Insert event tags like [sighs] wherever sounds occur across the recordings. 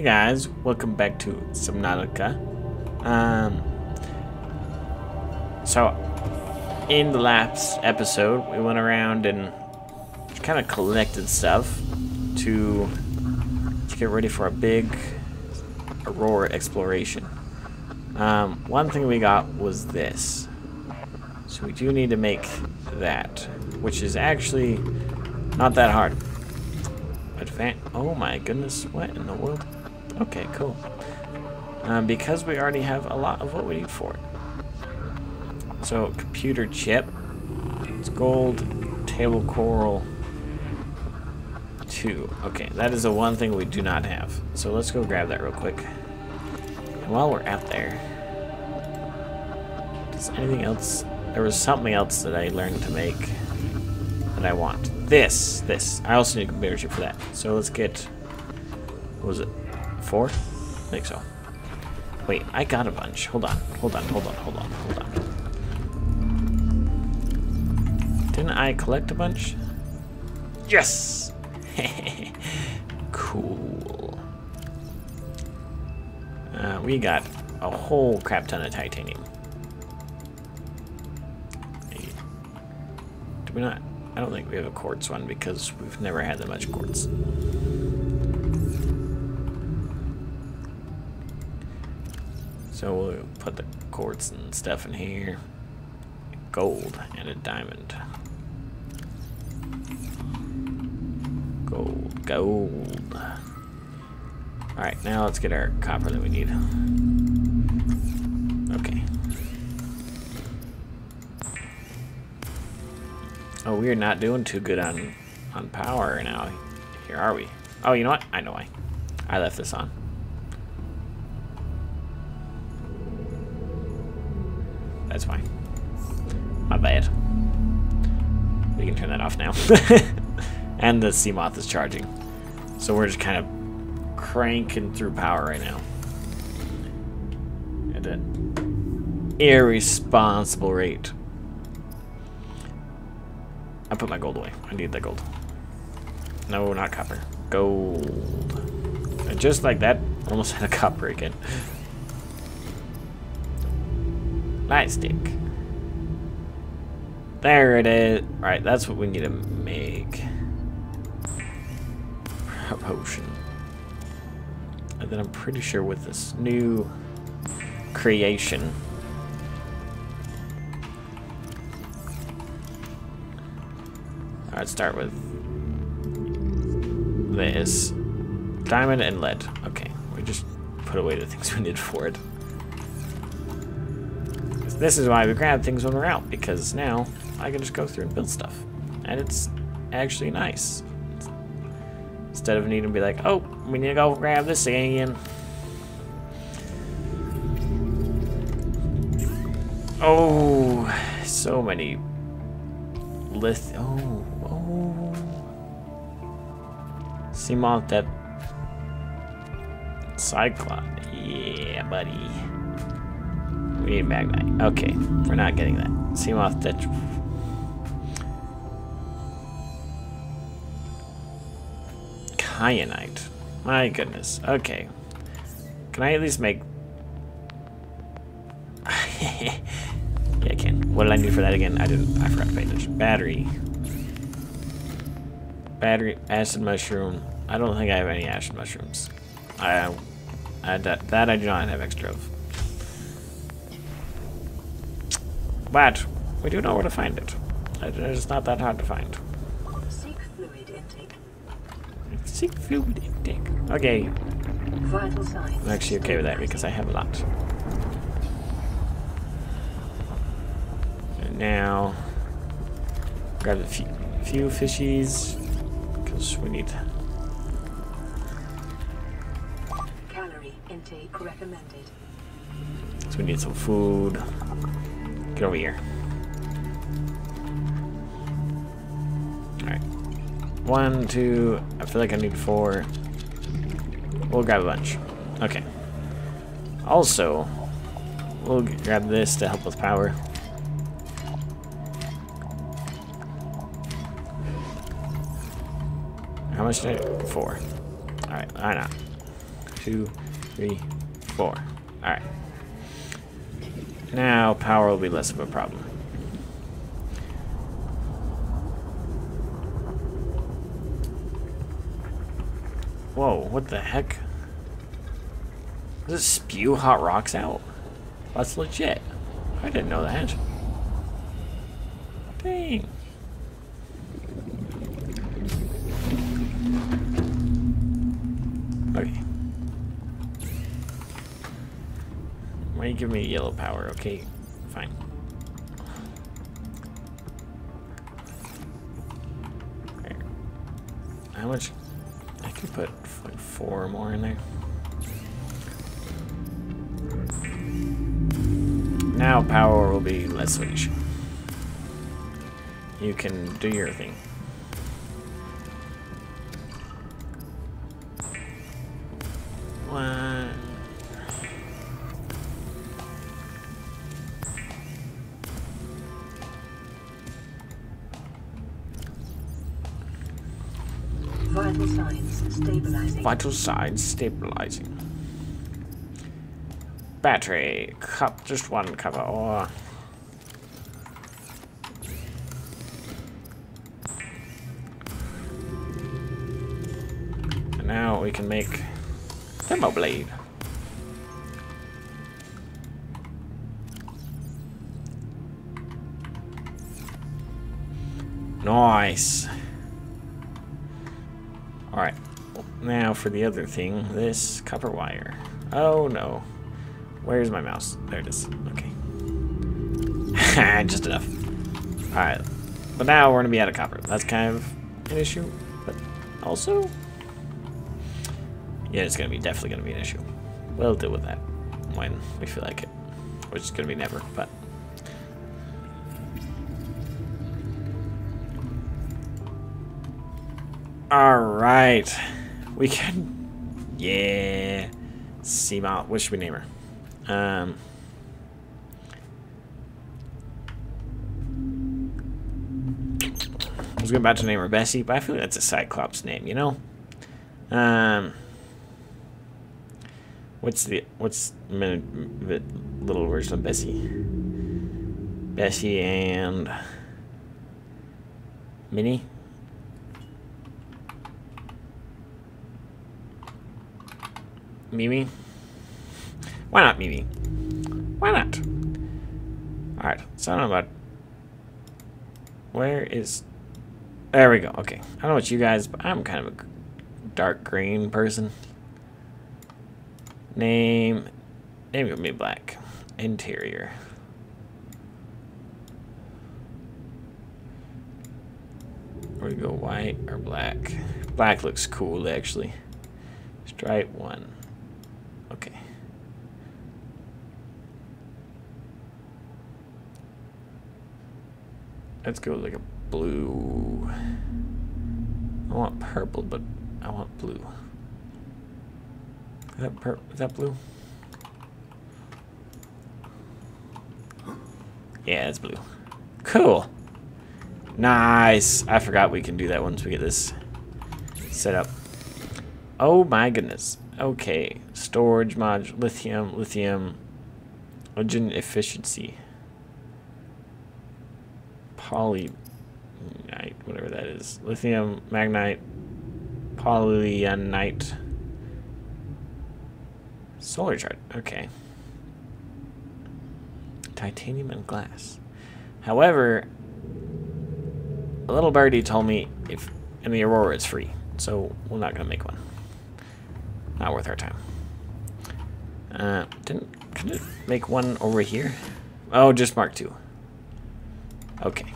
Hey guys, welcome back to Subnautica. Um, so, in the last episode, we went around and kind of collected stuff to, to get ready for a big Aurora exploration. Um, one thing we got was this. So we do need to make that, which is actually not that hard. Advan oh my goodness, what in the world? Okay, cool. Um, because we already have a lot of what we need for it. So, computer chip. It's gold, table coral, two. Okay, that is the one thing we do not have. So let's go grab that real quick. And while we're out there, does anything else? There was something else that I learned to make that I want. This, this. I also need a computer chip for that. So let's get, what was it? Four? I think so. Wait, I got a bunch. Hold on, hold on, hold on, hold on, hold on. Didn't I collect a bunch? Yes! [laughs] cool. Uh, we got a whole crap ton of titanium. Do we not? I don't think we have a quartz one because we've never had that much quartz. So we'll put the quartz and stuff in here. Gold and a diamond. Gold, gold. Alright, now let's get our copper that we need. Okay. Oh, we are not doing too good on on power now. Here are we? Oh, you know what? I know why. I left this on. That's fine. My bad. We can turn that off now. [laughs] and the Seamoth is charging. So we're just kind of cranking through power right now. At an irresponsible rate. I put my gold away. I need that gold. No, not copper. Gold. And just like that, almost had a copper again. Nice stick. There it is. Right, that's what we need to make. A potion. And then I'm pretty sure with this new creation. Alright, start with this. Diamond and lead. Okay, we just put away the things [laughs] we need for it. This is why we grab things when we're out, because now I can just go through and build stuff. And it's actually nice. Instead of needing to be like, oh, we need to go grab this again. Oh, so many lith. Oh, oh. Seamoth that Cyclone. Yeah, buddy. We need Magnite. Okay, we're not getting that. Seamoth that. Kyanite. My goodness. Okay. Can I at least make... [laughs] yeah, I can. What did I need for that again? I didn't... I forgot to pay attention. Battery. Battery. Acid mushroom. I don't think I have any acid mushrooms. I... I that, that I do not have extra of. But we do know where to find it. It's not that hard to find. Seek fluid intake. Seek fluid intake. Okay, Vital signs. I'm actually okay with that because I have a lot. And now, grab a few, few fishies because we need. Calorie intake recommended. So we need some food. Get over here. Alright. One, two, I feel like I need four. We'll grab a bunch. Okay. Also, we'll grab this to help with power. How much did I? Four. Alright, why not? two, three, four. Alright. Now power will be less of a problem. Whoa, what the heck? Does it spew hot rocks out? That's legit. I didn't know that. Dang. Give me yellow power? Okay, fine. There. How much? I could put like four more in there. Now power will be less of. You can do your thing. Vital signs stabilizing. Battery. Cup. Just one cover. Or. And now we can make Thermo blade. Nice. Alright. Now for the other thing, this copper wire. Oh no. Where's my mouse? There it is. Okay. [laughs] Just enough. Alright. But now we're gonna be out of copper. That's kind of an issue. But also yeah, it's gonna be definitely gonna be an issue. We'll deal with that when we feel like it. Which is gonna be never, but Alright. We can Yeah. Seamoth. What should we name her? Um I was about to name her Bessie, but I feel like that's a Cyclops name, you know? Um What's the what's little version of Bessie? Bessie and Minnie. Mimi. Why not Mimi? Why not? Alright, so I don't know about... Where is... There we go, okay. I don't know what you guys, but I'm kind of a dark green person. Name. Name gonna be black. Interior. We go, white or black? Black looks cool, actually. Stripe one. Okay. Let's go like a blue. I want purple, but I want blue. Is that per is that blue? Yeah, it's blue. Cool. Nice. I forgot we can do that once we get this set up. Oh my goodness. Okay. Storage mod, lithium, lithium, engine efficiency, poly, whatever that is, lithium, magnite, polyanite. Solar chart. Okay. Titanium and glass. However, a little birdie told me if in the Aurora it's free, so we're not gonna make one. Not worth our time. Uh, didn't make one over here? Oh, just Mark two. Okay.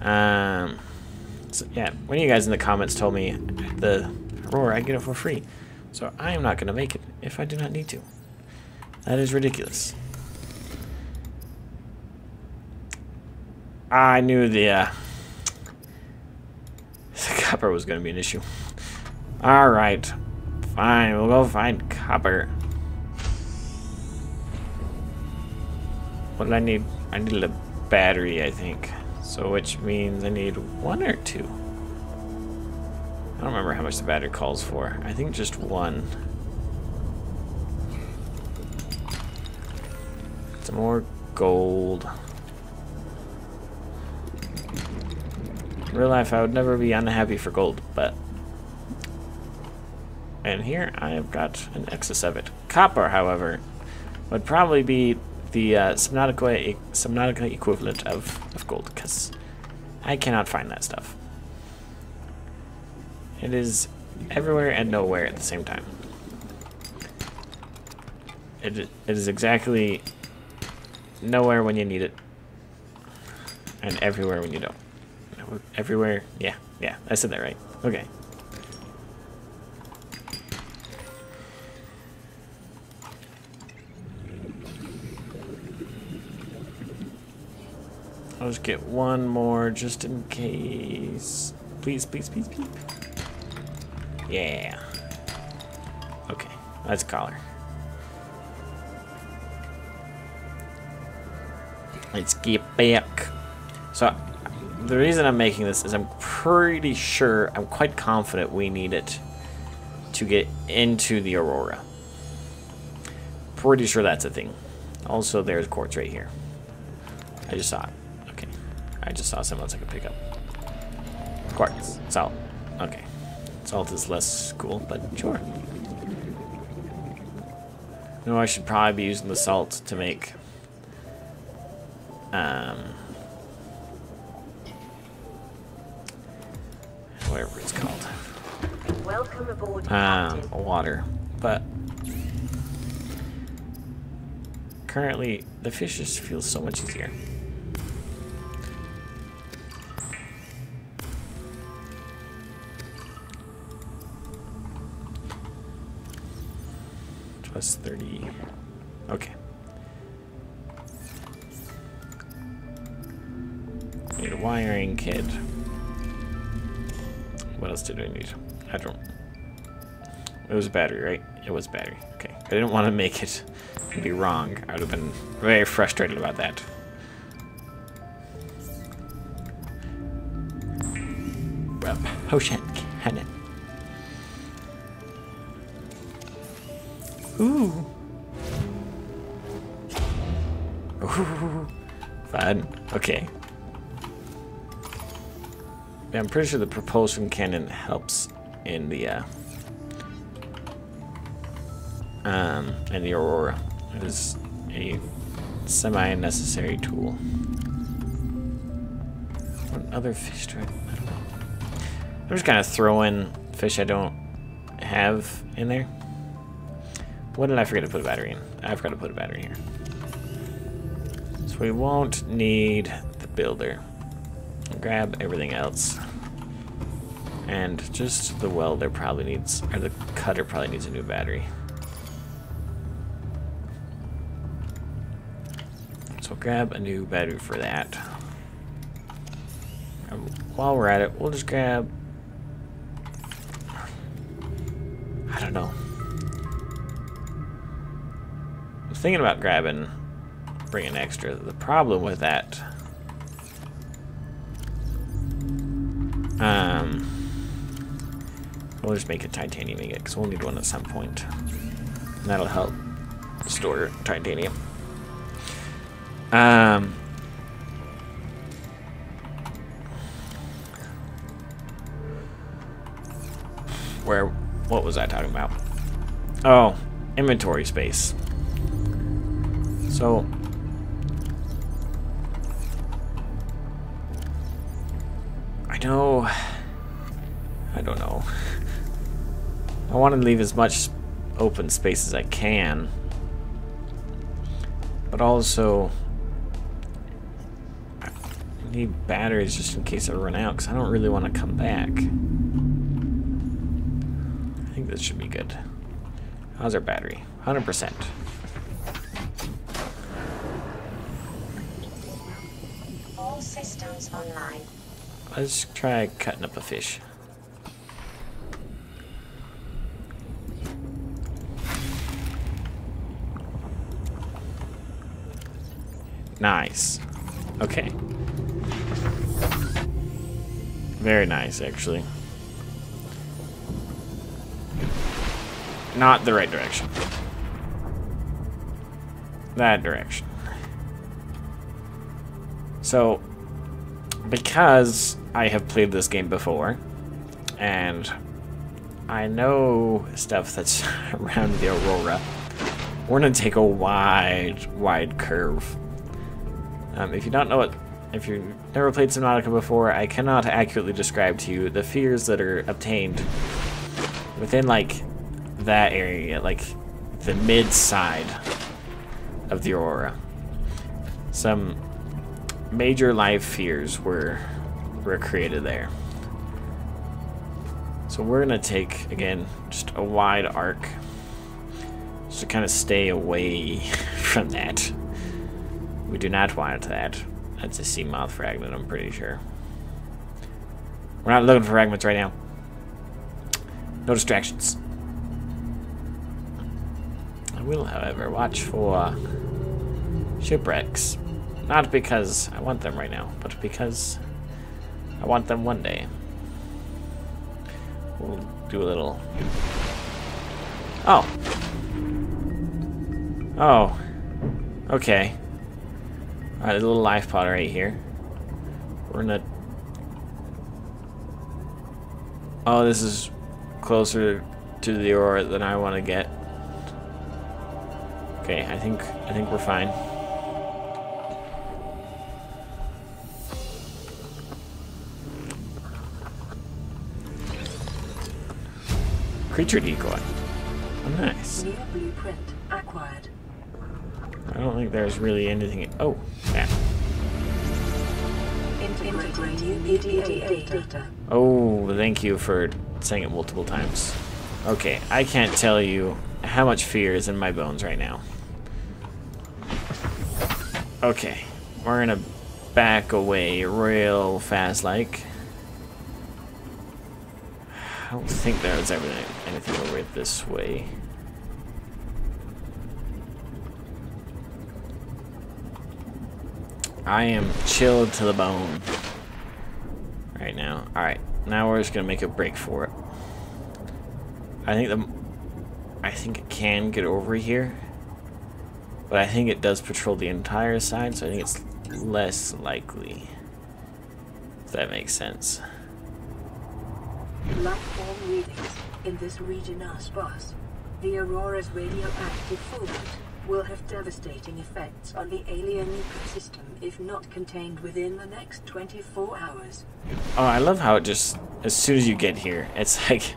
Um. So yeah, one of you guys in the comments told me the roar, I get it for free. So I am not going to make it if I do not need to. That is ridiculous. I knew the, uh, [laughs] the copper was going to be an issue. Alright. Fine, we'll go find copper. What do I need? I need a battery, I think. So which means I need one or two. I don't remember how much the battery calls for. I think just one. Some more gold. In real life, I would never be unhappy for gold, but and here, I have got an excess of it. Copper, however, would probably be the uh, Subnautica, Subnautica equivalent of, of gold, because I cannot find that stuff. It is everywhere and nowhere at the same time. It, it is exactly nowhere when you need it, and everywhere when you don't. Everywhere, yeah, yeah, I said that right. Okay. I'll just get one more just in case. Please, please, please, please. Yeah. Okay, call her. Let's get back. So, the reason I'm making this is I'm pretty sure, I'm quite confident we need it to get into the Aurora. Pretty sure that's a thing. Also, there's quartz right here. I just saw it. I just saw else I could pick up. Quartz. Salt. Okay. Salt is less cool, but sure. No, I should probably be using the salt to make um, whatever it's called. Welcome aboard, Captain. water. But currently, the fish just feels so much easier. Plus 30. Okay. Need a wiring kit. What else did I need? I don't. It was a battery, right? It was battery. Okay. I didn't want to make it be wrong. I would have been very frustrated about that. Well, oh potion cannon. Ooh. Ooh. Okay. Yeah, I'm pretty sure the propulsion cannon helps in the uh, um, in the Aurora. It is a semi-necessary tool. What other fish do I, I don't know. I'm just kind of throwing fish I don't have in there. What did I forget to put a battery in? I forgot to put a battery here. So we won't need the builder. Grab everything else. And just the welder probably needs, or the cutter probably needs a new battery. So grab a new battery for that. And while we're at it, we'll just grab, I don't know. Thinking about grabbing, bringing extra. The problem with that Um, we'll just make a titanium ingot because we'll need one at some point. And that'll help store titanium. Um, where? What was I talking about? Oh, inventory space. So I know. I don't know. I want to leave as much open space as I can. But also, I need batteries just in case I run out, because I don't really want to come back. I think this should be good. How's our battery? 100%. All online. Let's try cutting up a fish. Nice. Okay. Very nice, actually. Not the right direction. That direction. So, because I have played this game before, and I know stuff that's [laughs] around the Aurora, we're to take a wide, wide curve. Um, if you don't know what, if you've never played Subnautica before, I cannot accurately describe to you the fears that are obtained within, like, that area, like, the mid-side of the Aurora. Some major life fears were, were created there. So we're to take, again, just a wide arc just to kind of stay away [laughs] from that. We do not want that. That's a Seamoth fragment, I'm pretty sure. We're not looking for fragments right now. No distractions. I will, however, watch for shipwrecks. Not because I want them right now, but because I want them one day. We'll do a little... Oh. Oh. Okay. Alright, a little life pod right here. We're gonna... Oh, this is closer to the aurora than I want to get. Okay, I think I think we're fine. Creature decoy. Oh, nice. Blueprint acquired. I don't think there's really anything. Oh, yeah. Integrating new PDA data. Oh, thank you for saying it multiple times. Okay, I can't tell you how much fear is in my bones right now. Okay, we're gonna back away real fast like. I don't think there's ever anything over this way. I am chilled to the bone right now. Alright, now we're just gonna make a break for it. I think the I think it can get over here. But I think it does patrol the entire side, so I think it's less likely. If that makes sense. In this region are sparse. The Aurora's radioactive fallout will have devastating effects on the alien ecosystem if not contained within the next 24 hours. Oh, I love how it just, as soon as you get here, it's like,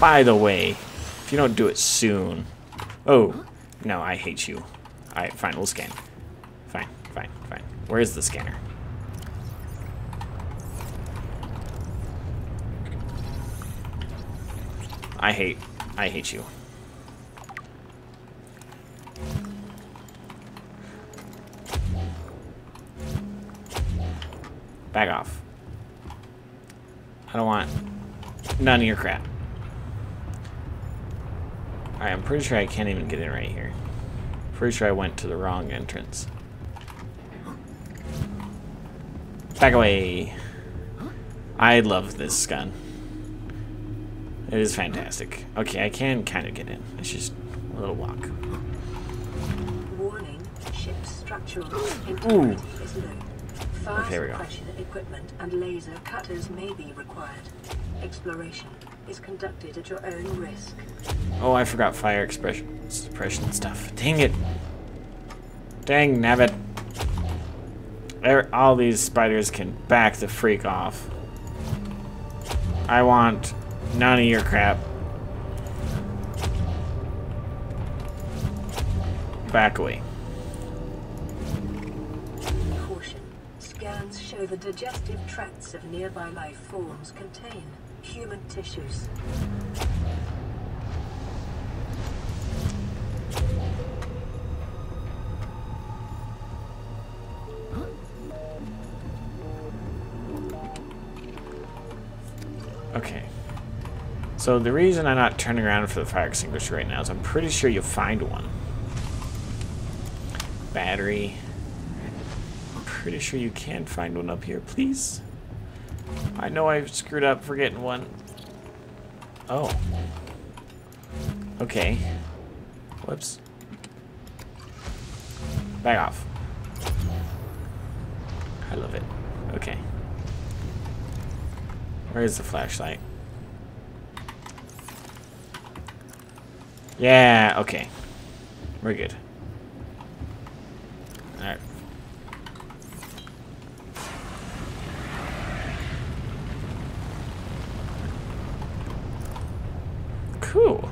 by the way, if you don't do it soon. Oh, no, I hate you. Alright, fine, we'll scan. Fine, fine, fine. Where's the scanner? I hate, I hate you. Back off. I don't want none of your crap. Alright, I'm pretty sure I can't even get in right here. Pretty sure I went to the wrong entrance. Back away. I love this gun. It is fantastic. Okay, I can kind of get in. It's just a little walk. Warning, ship's structural Ooh. is low. Fire Okay, here we go. suppression equipment and laser cutters may be required. Exploration is conducted at your own risk. Oh, I forgot fire expression suppression stuff. Dang it. Dang nabbit. There- All these spiders can back the freak off. I want none of your crap. Back away. Caution. Scans show the digestive tracts of nearby life forms contain human tissues. So the reason I'm not turning around for the fire extinguisher right now is I'm pretty sure you'll find one. Battery. I'm pretty sure you can find one up here, please. I know I screwed up for getting one. Oh. Okay. Whoops. Back off. I love it. Okay. Where is the flashlight? Yeah, okay. We're good. Alright. Cool.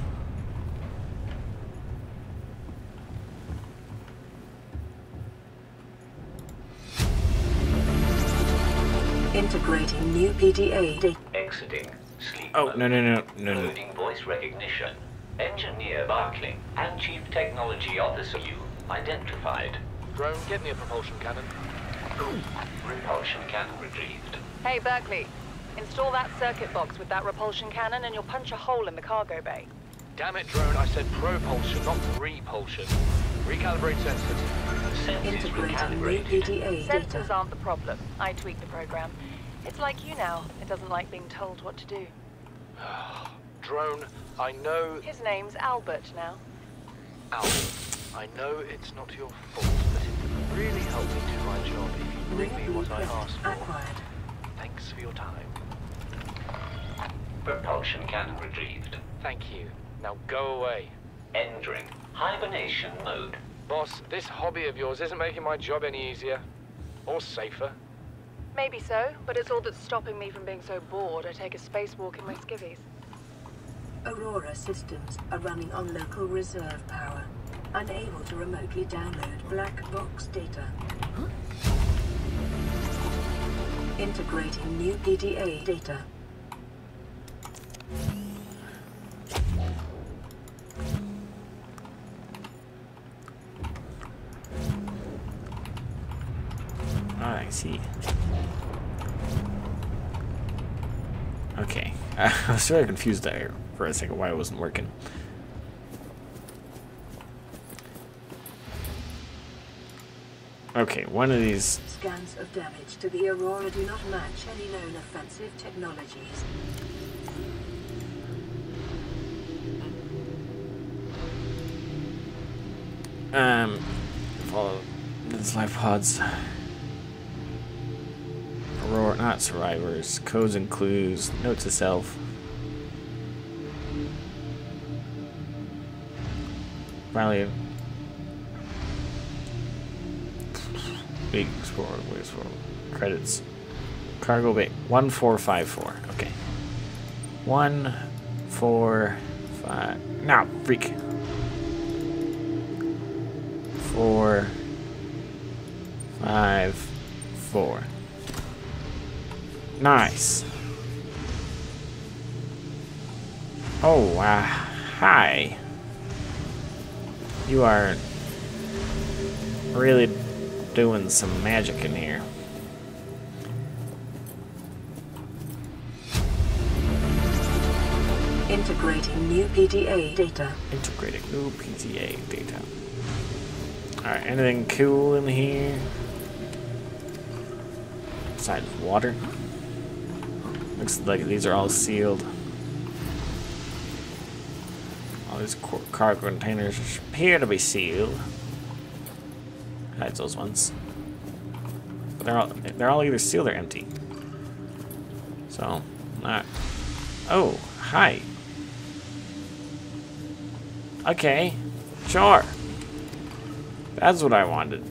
Integrating new PDA data. Exiting. Sleep Oh, no, no, no, no, no. Loading voice recognition. Engineer Barclay and Chief Technology Officer you identified. Drone, get me a propulsion cannon. Repulsion cannon retrieved. Hey, Berkeley. Install that circuit box with that repulsion cannon and you'll punch a hole in the cargo bay. Damn it, drone, I said propulsion, not repulsion. Recalibrate sensors. Senses Integrating new recalibrated. PDA Sensors aren't the problem. I tweak the program. It's like you now. It doesn't like being told what to do. [sighs] [sighs] [sighs] Drone, I know... His name's Albert now. Albert, I know it's not your fault, but it would really help me do my job if you bring me what I asked for. Acquired. Thanks for your time. Propulsion cannon retrieved. Thank you. Now go away. Entering hibernation mode. Boss, this hobby of yours isn't making my job any easier. Or safer. Maybe so, but it's all that's stopping me from being so bored I take a spacewalk in my skivvies. Aurora systems are running on local reserve power. Unable to remotely download black box data. Integrating new PDA data. Ah, I see. Okay. I was very confused there for a second why it wasn't working. Okay, one of these. Scans of damage to the Aurora do not match any known offensive technologies. Um, follow these life pods. Not survivors. Codes and clues. Note to self. Finally. Big explore, wait, explore. Credits. Cargo bay. 1454. Okay. One, four, five. Now, freak four, five, four. Nice. Oh, uh, hi. You are really doing some magic in here. Integrating new PDA data. Integrating new PDA data. Alright, anything cool in here? Besides water? Looks like these are all sealed. All these cargo containers appear to be sealed. Hides those ones. But they're all they're all either sealed or empty. So, not. Oh, hi. Okay, sure. That's what I wanted.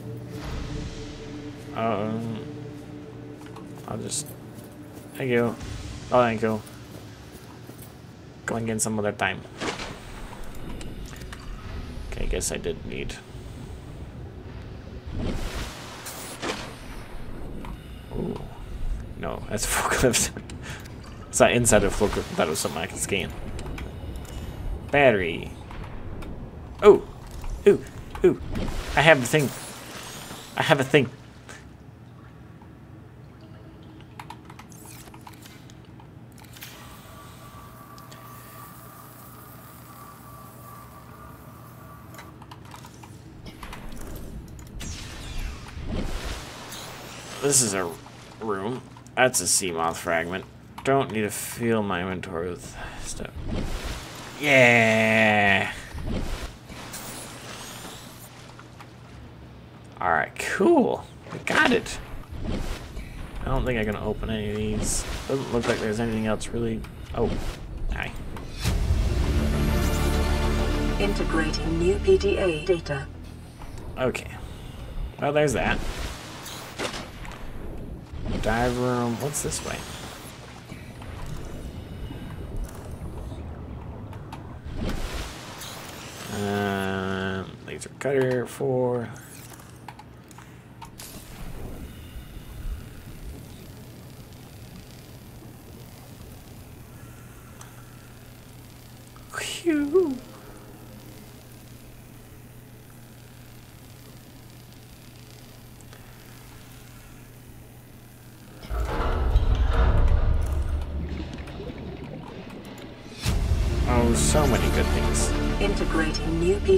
Um, I'll just. Thank you. Oh, thank you. Go again some other time. Okay, I guess I did need. Ooh. No, that's a [laughs] forklift. it's not inside a forklift. That was something I can scan. Battery. Oh! Ooh! Ooh! I have the thing. I have a thing. This is a room. That's a Seamoth fragment. Don't need to fill my inventory with stuff. Yeah. Alright, cool. I got it. I don't think I can open any of these. Doesn't look like there's anything else really. Oh, hi. Integrating new PDA data. Okay. Well, there's that. Dive room. What's this way? Uh, laser cutter four.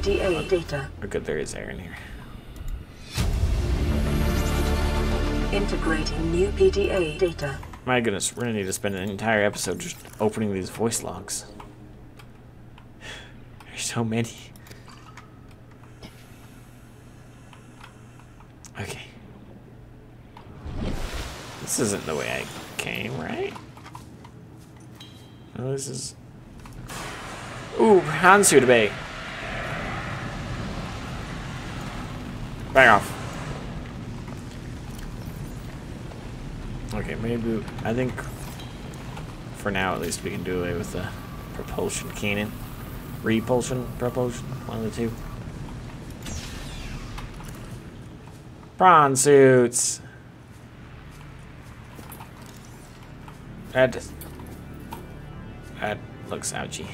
Integrating new oh, data. Or good there is air in here. Integrating new PDA data. My goodness, we're gonna need to spend an entire episode just opening these voice logs. There's so many. Okay. This isn't the way I came, right? No, this is. Ooh, Hansu to Bay. Back off. Okay, maybe I think for now at least we can do away with the propulsion cannon. Repulsion, propulsion, one of the two. Prawn suits. That that looks ouchy.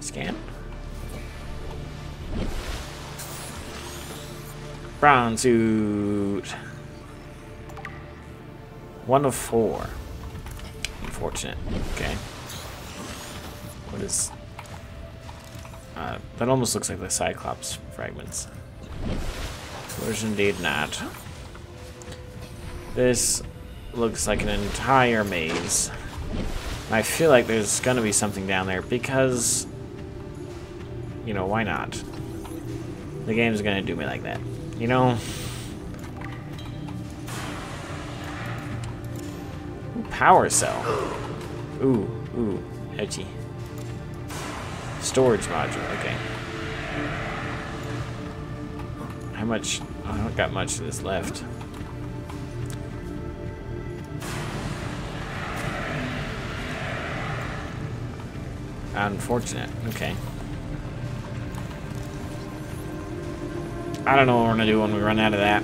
Scan. Prawn suit. One of four. Unfortunate. Okay. What is... Uh, that almost looks like the Cyclops fragments. There's indeed not. This looks like an entire maze. I feel like there's gonna be something down there because... You know, why not? The game's gonna do me like that. You know? Power cell. Ooh, ooh, edgy. Storage module, okay. How much? Oh, I don't got much of this left. Unfortunate, okay. I don't know what we're gonna do when we run out of that.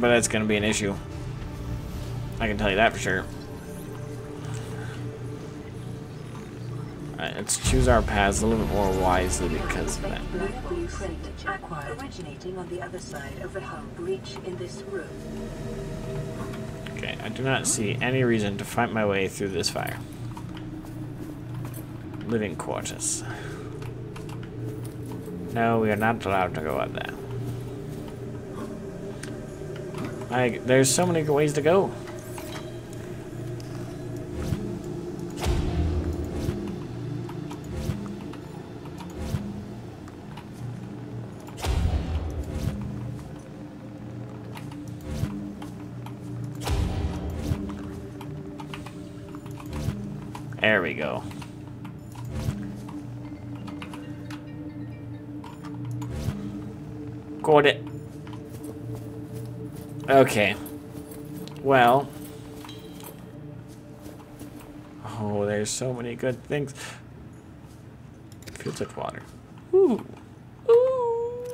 But that's gonna be an issue. I can tell you that for sure. Alright, let's choose our paths a little bit more wisely because of that. Black blueprint acquired originating on the other side of the hull breach in this room. Okay, I do not see any reason to fight my way through this fire. Living quarters. No, we are not allowed to go out there. I, there's so many ways to go. Okay. Well. Oh, there's so many good things. Feels like water. Ooh. Ooh.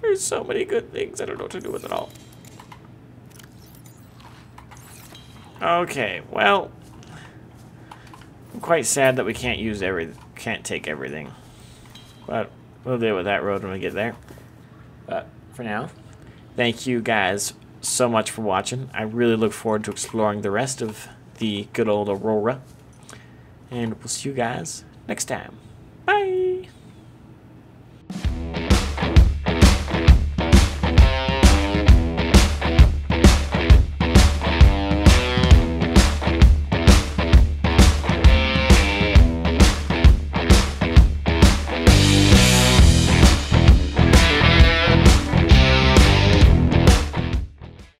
There's so many good things. I don't know what to do with it all. Okay, well, I'm quite sad that we can't use every, can't take everything, but we'll deal with that road when we get there. But for now, thank you guys so much for watching. I really look forward to exploring the rest of the good old Aurora, and we'll see you guys next time.